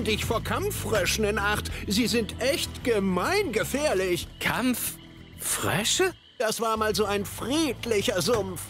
Nimm dich vor Kampffröschen in Acht. Sie sind echt gemeingefährlich. Kampffrösche? Das war mal so ein friedlicher Sumpf.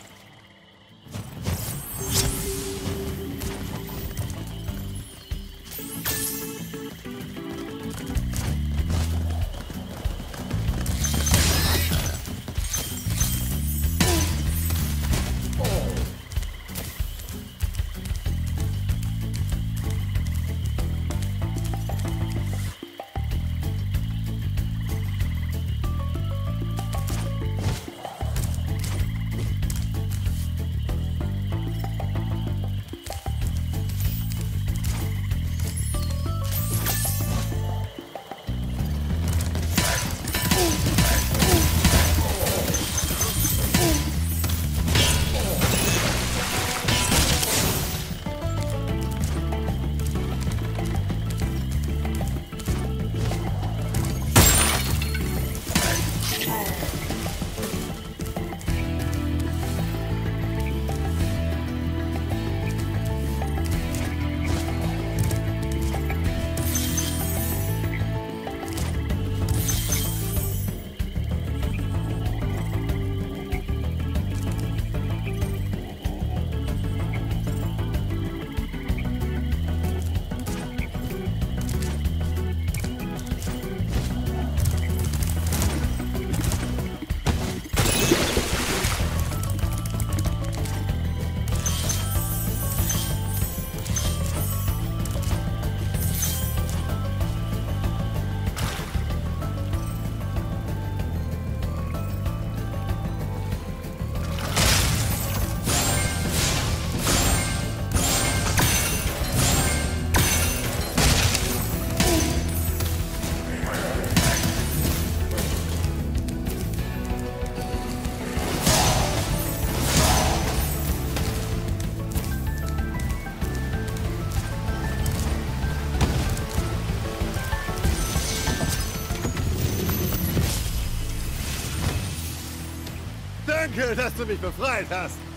Danke, dass du mich befreit hast.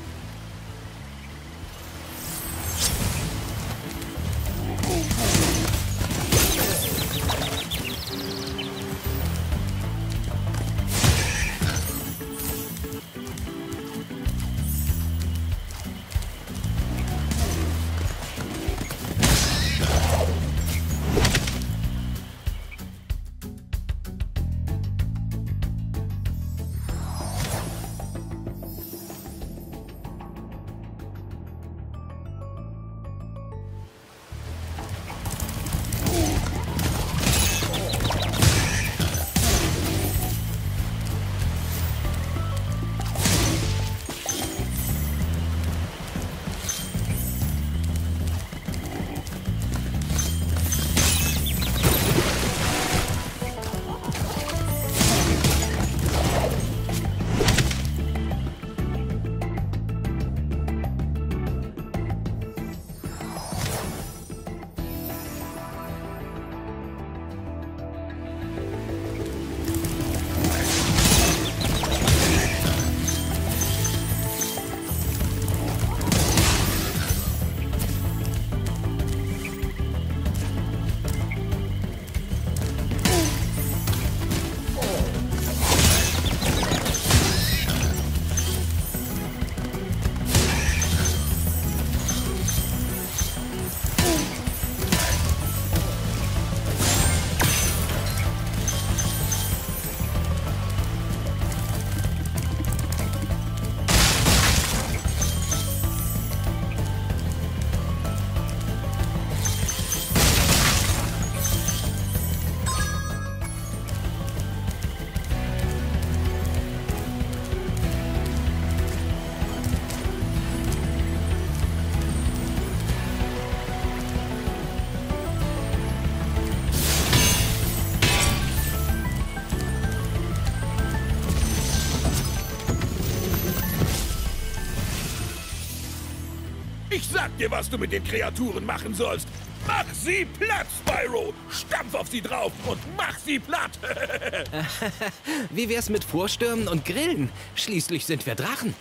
Sag dir, was du mit den Kreaturen machen sollst. Mach sie platt, Spyro! Stampf auf sie drauf und mach sie platt! Wie wär's mit Vorstürmen und Grillen? Schließlich sind wir Drachen.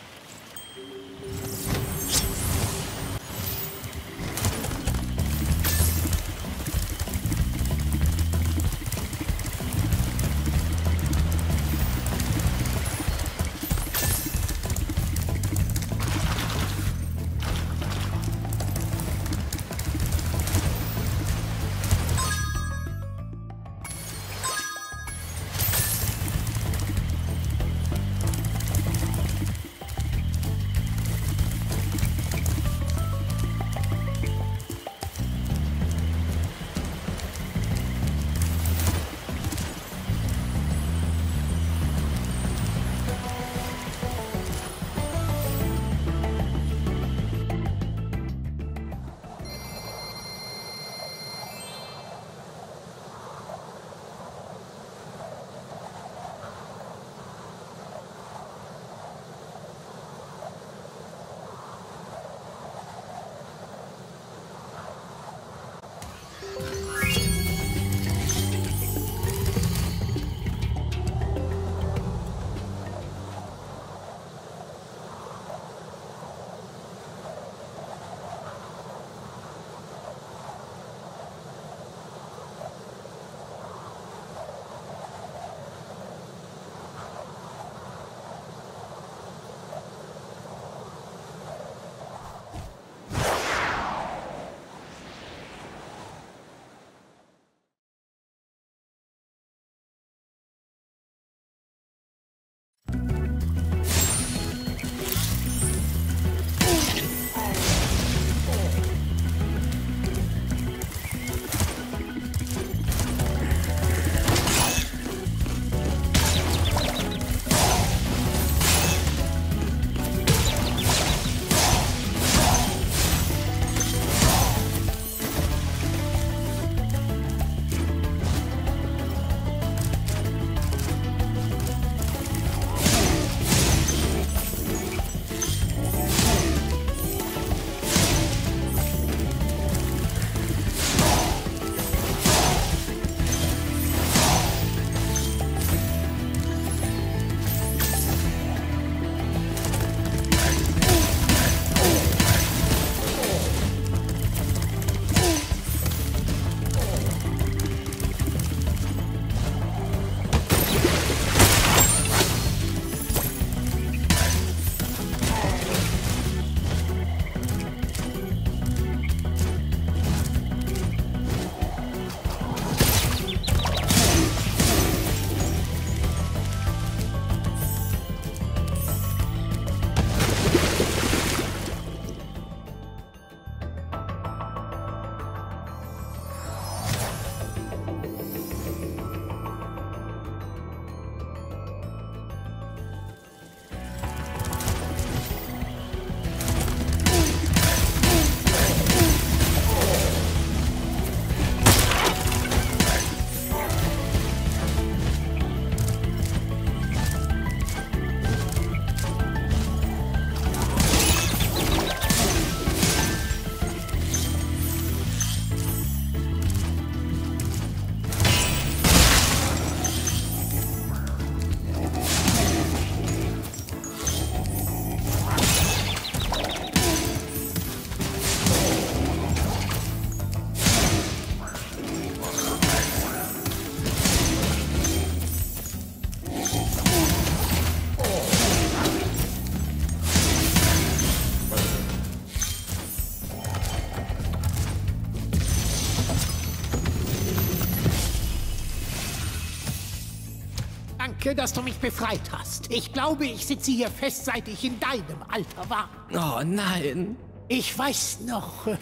Danke, dass du mich befreit hast. Ich glaube, ich sitze hier fest, seit ich in deinem Alter war. Oh nein. Ich weiß noch, äh,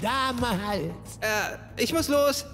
damals. Äh, ich muss los.